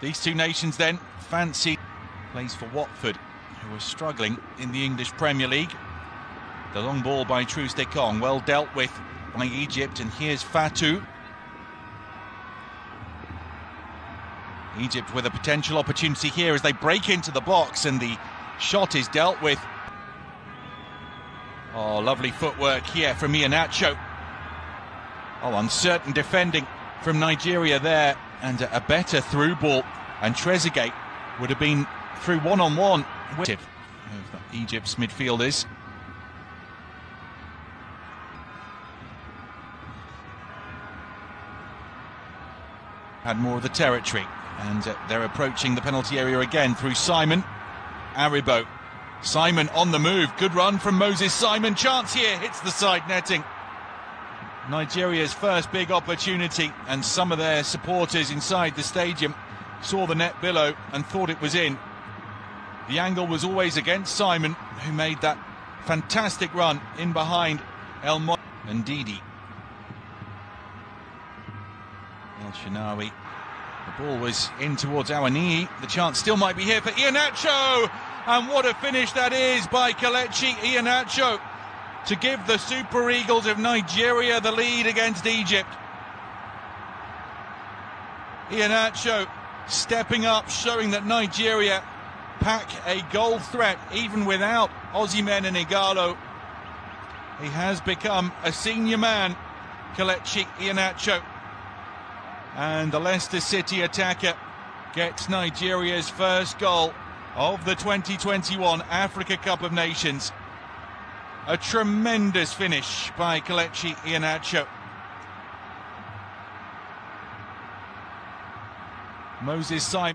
These two nations then fancy plays for Watford, who are struggling in the English Premier League. The long ball by Troost-Ekong, well dealt with by Egypt, and here's Fatu. Egypt with a potential opportunity here as they break into the box, and the shot is dealt with. Oh, lovely footwork here from Iheanacho. Oh, uncertain defending from Nigeria there, and a, better through ball. And Trezeguet would have been through one-on-one with Egypt's midfielders. Had more of the territory, and uh, they're approaching the penalty area again through Simon. Aribo. Simon on the move. Good run from Moses Simon. Chance here. Hits the side netting. Nigeria's first big opportunity, and some of their supporters inside the stadium saw the net below and thought it was in. The angle was always against Simon, who made that fantastic run in behind El Mo and Didi. El Shenawy. The ball was in towards Awoniyi. The chance still might be here for Iheanacho. And what a finish that is by Kelechi Iheanacho to give the Super Eagles of Nigeria the lead against Egypt. Iheanacho stepping up, showing that Nigeria pack a goal threat even without Osimhen and Ighalo. He has become a senior man, Kelechi Iheanacho. And the Leicester City attacker gets Nigeria's first goal of the 2021 Africa Cup of Nations. A tremendous finish by Kelechi Iheanacho. Moses Simon.